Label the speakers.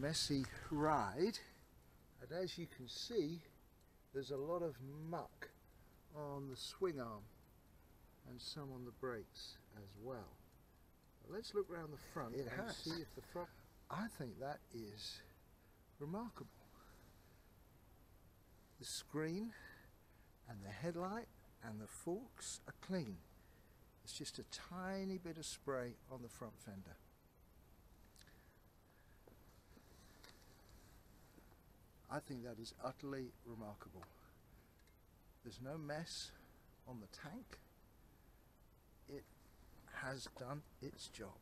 Speaker 1: messy ride and as you can see there's a lot of muck on the swing arm and some on the brakes as well. Let's look around the front
Speaker 2: It
Speaker 1: and
Speaker 2: has.
Speaker 1: see if the front... I think that is remarkable. The screen and the headlight and the forks are clean. It's just a tiny bit of spray on the front fender. I think that is utterly remarkable. There's no mess on the tank. It has done its job.